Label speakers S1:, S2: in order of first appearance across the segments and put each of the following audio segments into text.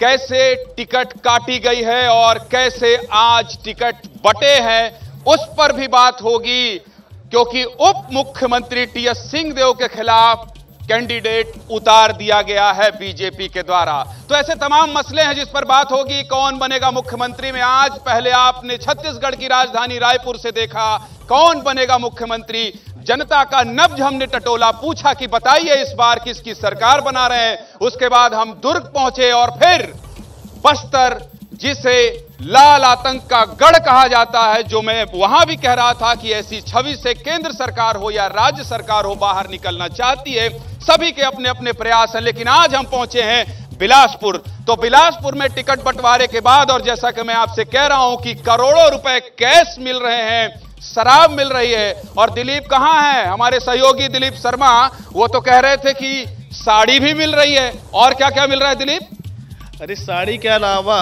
S1: कैसे टिकट काटी गई है और कैसे आज टिकट बटे हैं, उस पर भी बात होगी, क्योंकि उप मुख्यमंत्री टीएस सिंहदेव के खिलाफ कैंडिडेट उतार दिया गया है बीजेपी के द्वारा। तो ऐसे तमाम मसले हैं जिस पर बात होगी, कौन बनेगा मुख्यमंत्री में आज? पहले आपने छत्तीसगढ़ की राजधानी रायपुर से देखा, कौन बनेगा मुख्यमंत्री? जनता का नब्ज हमने टटोला पूछा कि बताइए इस बार किसकी सरकार बना रहे हैं? उसके बाद हम दुर्ग पहुँचे और फिर बस्तर, जिसे लाल आतंक का गढ़ कहा जाता है, जो मैं वहाँ भी कह रहा था कि ऐसी छवि से केंद्र सरकार हो या राज्य सरकार हो, बाहर निकलना चाहती है। सभी के अपने अपने प्रयास हैं, लेकिन आज हम पहुँचे हैं बिलासपुर। तो बिलासपुर में टिकट बंटवारे के बाद, और जैसा कि मैं आपसे कह रहा हूँ कि करोड़ों रुपए कैश मिल रहे हैं शराब मिल रही है। और दिलीप कहाँ है? हमारे सहयोगी दिलीप शर्मा वो तो कह रहे थे कि साड़ी भी मिल रही है। और क्या क्या मिल रहा है दिलीप?
S2: अरे साड़ी के अलावा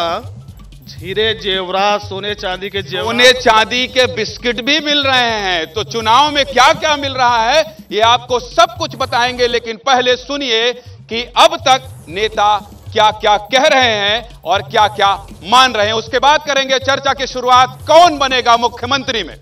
S2: हीरे जेवरात सोने चांदी के जेवरात
S1: सोने चांदी के बिस्किट भी मिल रहे हैं। तो चुनाव में क्या क्या मिल रहा है ये आपको सब कुछ बताएँगे। लेकिन पहले सुनिए कि अब तक नेता क्या क्या कह रहे हैं और क्या क्या मान रहे हैं। उसके बाद करेंगे चर्चा की शुरुआत। कौन बनेगा मुख्यमंत्री में?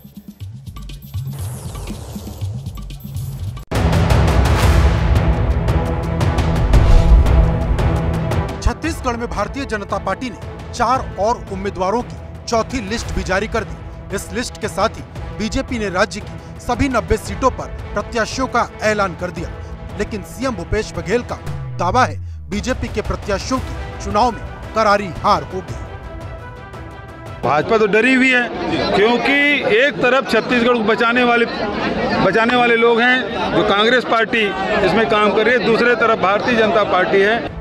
S3: छत्तीसगढ़ में भारतीय जनता पार्टी ने चार और उम्मीदवारों की चौथी लिस्ट भी जारी कर दी। इस लिस्ट के साथ ही बीजेपी ने राज्य की सभी 90 सीटों पर प्रत्याशियों का ऐलान कर दिया। लेकिन सीएम भूपेश बघेल का दावा है, बीजेपी के प्रत्याशियों की चुनाव में करारी हार होगी।
S4: भाजपा तो डरी हुई है, क्योंकि एक तरफ़ छत्तीसगढ़ को बचाने वाले बचाने वाले लोग हैं, जो कांग्रेस पार्टी इसमें काम कर रही है, दूसरे तरफ़ भारतीय जनता पार्टी है।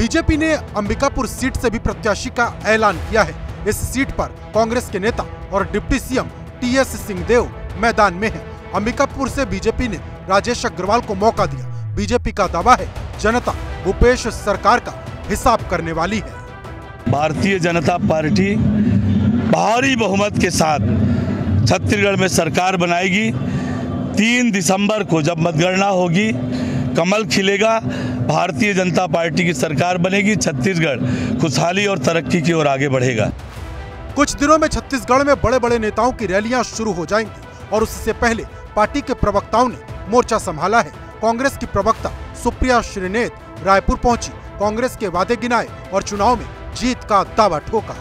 S3: बीजेपी ने अंबिकापुर सीट से भी प्रत्याशी का ऐलान किया है। इस सीट पर कांग्रेस के नेता और deputy CM T S Singhdeo मैदान में हैं। अंबिकापुर से बीजेपी ने राजेश अग्रवाल को मौका दिया। बीजेपी का दावा है, जनता भूपेश सरकार का हिसाब करने वाली है।
S5: भारतीय जनता पार्टी भारी बहुमत के साथ छत्तीसगढ़ में सरकार बनाएगी। तीन दिसंबर को जब मतगणना होगी कमल खिलेगा भारतीय जनता पार्टी की सरकार बनेगी छत्तीसगढ़ खुशहाली और तरक्की की ओर आगे बढ़ेगा।
S3: कुछ दिनों में छत्तीसगढ़ में बड़े बड़े नेताओं की रैलियाँ शुरू हो जाएँगी और उससे पहले पार्टी के प्रवक्ताओं ने मोर्चा संभाला है। कांग्रेस की प्रवक्ता सुप्रिया श्रीनेत रायपुर पहुँची। कांग्रेस के वादे गिनाए और चुनाव में जीत का दावा ठोका।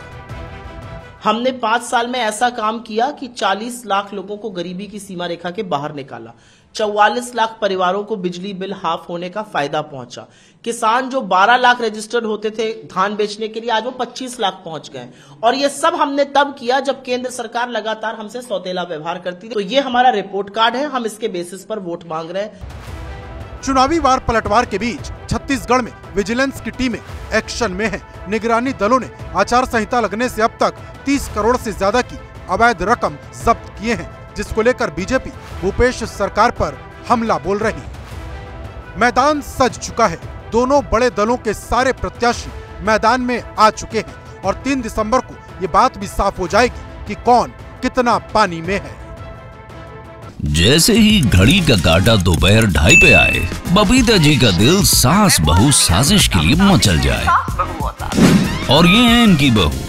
S2: हमने पाँच साल में ऐसा काम किया कि 40 लाख लोगों को गरीबी की सीमा रेखा के बाहर निकाला। 44 लाख परिवारों को बिजली बिल हाफ़ होने का फ़ायदा पहुँचा। किसान जो 12 लाख रजिस्टर्ड होते थे धान बेचने के लिए, आज वो 25 लाख पहुँच गए और ये सब हमने तब किया जब केंद्र सरकार लगातार हमसे सौतेला व्यवहार करती थी। तो ये हमारा रिपोर्ट कार्ड है, हम इसके बेसिस पर वोट मांग रहे हैं।
S3: चुनावी वार पलटवार के बीच छत्तीसगढ़ में विजिलेंस की टीमें एक्शन में है। निगरानी दलों ने आचार संहिता लगने से अब तक 30 करोड़ से ज़्यादा की अवैध रकम जब्त किए हैं। जिसको लेकर बीजेपी भूपेश सरकार पर हमला बोल रही मैदान सज चुका है। दोनों बड़े दलों के सारे प्रत्याशी मैदान में आ चुके हैं और 3 दिसंबर को ये बात भी साफ़ हो जाएगी कि कौन कितना पानी में है।
S6: जैसे ही घड़ी का काटा दोपहर ढाई पे आए, बबीता जी का दिल सास बहू साजिश के लिए मचल जाए। और ये है इनकी बहू।